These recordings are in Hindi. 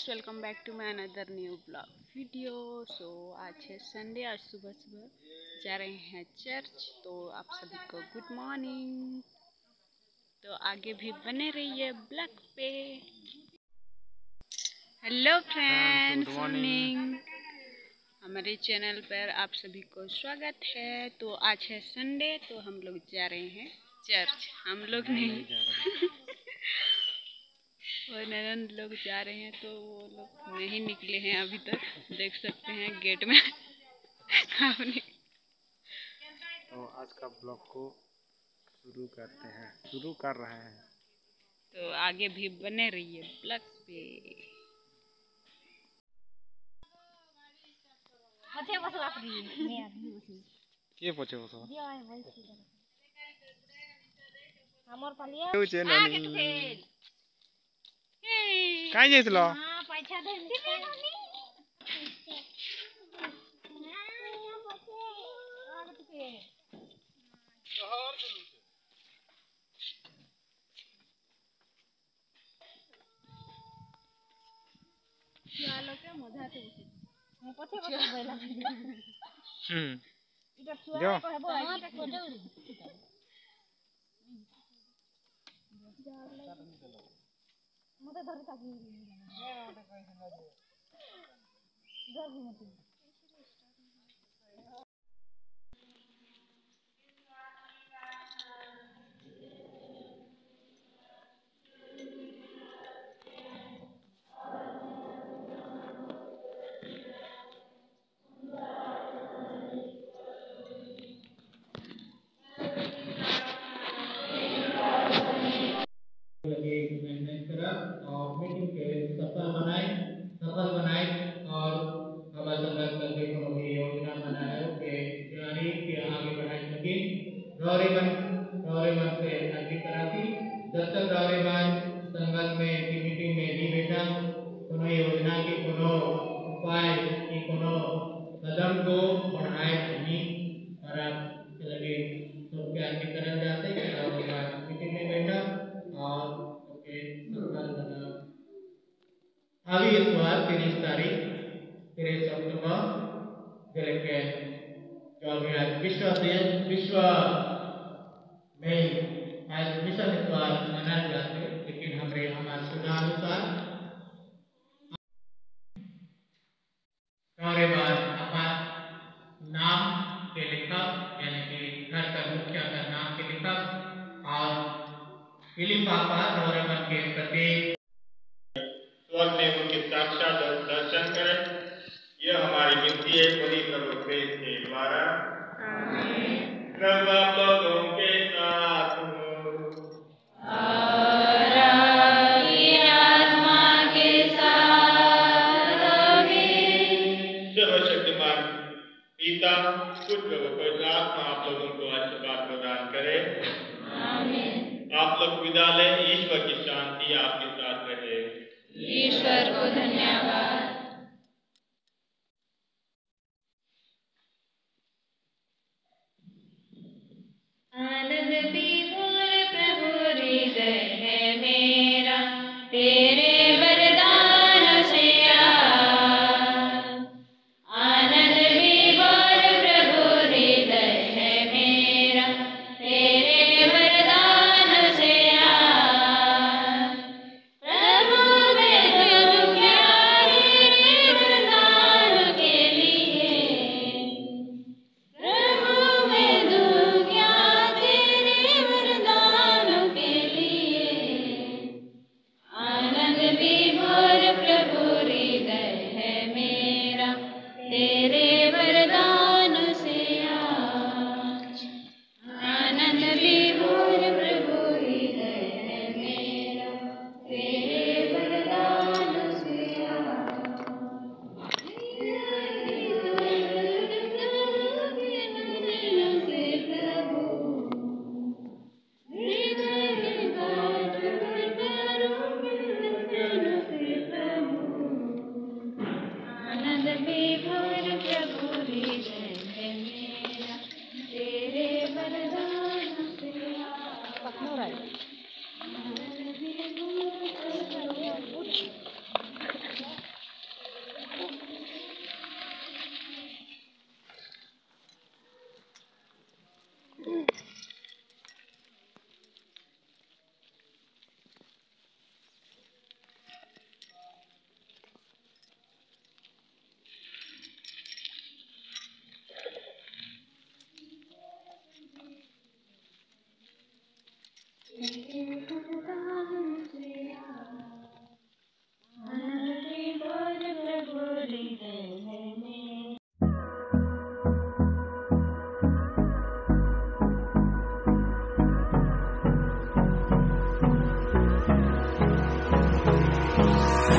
Guys welcome back to my another new blog video so आज है संडे आज सुबह सुबह जा रहे हैं चर्च तो आप सभी को गुड मॉर्निंग तो आगे भी बने रहिए ब्लॉग पे. हेलो फ्रेंड्स मॉर्निंग हमारे चैनल पर आप सभी को स्वागत है. तो आज है संडे तो हम लोग जा रहे हैं चर्च हम लोग नहीं. और नरन लोग जा रहे हैं तो वो लोग नहीं निकले हैं अभी तक। देख सकते हैं गेट में। आपने तो आज का ब्लॉग को शुरू करते हैं। शुरू कर रहे हैं। तो आगे भी बने रहिए ब्लॉग पे। के पछे है हमर पलिया। କାଇଁ ଯାଇଥିଲ ହୁଁ またダルタギーみたいな。これ。लगे मेंटेन करा और मीटिंग के सफल बनाए सफल बनाए और हमारे विश्व विश्व में आज मिशन इतवार मनाए जाते लेकिन हमारे हमारे सुधानुसार और बाद हमारे नाम के लेखक यानी कि घर का मुखिया का नाम के लेखक और फिलिपापा नौरमन के प्रत्येक पिता पुत्र व पवित्र आत्मा आप लोगों को आशीर्वाद प्रदान करे। आप लोग विदा लें ईश्वर की शांति आपके साथ रहे। ईश्वर को धन्यवाद। आनंद भी विभोर प्रभु हृदय है मेरा। तेरे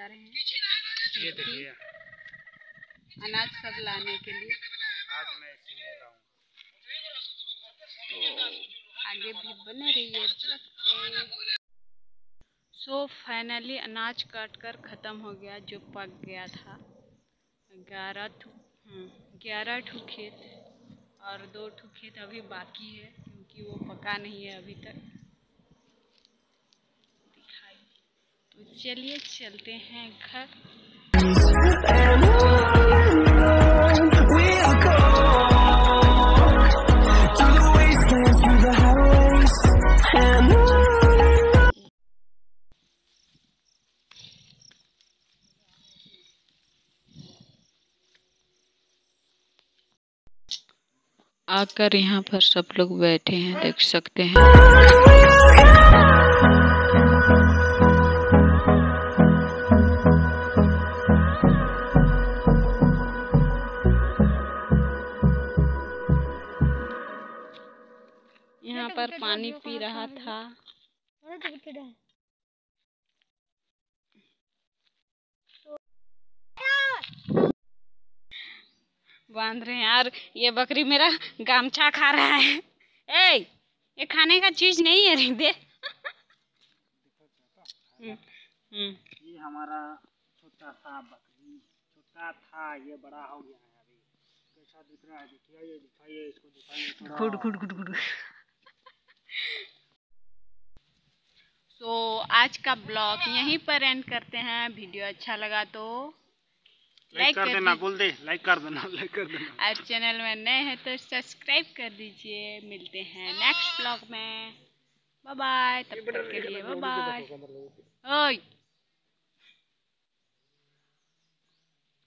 जा रहे हैं। ये देखिए। अनाज सब लाने के लिए। आज मैं इसमें लाऊँगा तो आगे भी बने रहिए। सो फाइनली अनाज काट कर ख़त्म हो गया जो पक गया था। ग्यारह ठू हम्म, ग्यारह ठू खेत और दो ठू खेत अभी बाकी है क्योंकि वो पका नहीं है अभी तक। चलिए चलते हैं घर। आकर यहाँ पर सब लोग बैठे हैं देख सकते हैं। पर पानी पी रहा था। बाँध रहे हैं यार ये बकरी मेरा गामछा खा रहा है। ए ये खाने का चीज़ नहीं है रे दे। हम्म, हम्म। ये हमारा छोटा सा बकरी छोटा था ये बड़ा हो गया है अभी। कैसा दिख रहा है? दिखाइए दिखाइए इसको दिखाइए। खुड खुड खुड खुड सो आज का ब्लॉग यहीं पर एंड करते हैं। वीडियो अच्छा लगा तो लाइक कर देना बोल दे। लाइक कर देना लाइक कर देना। आज चैनल में नए हैं तो सब्सक्राइब कर दीजिए। मिलते हैं नेक्स्ट ब्लॉग में। बाय बाय तब तक के लिए बाय बाय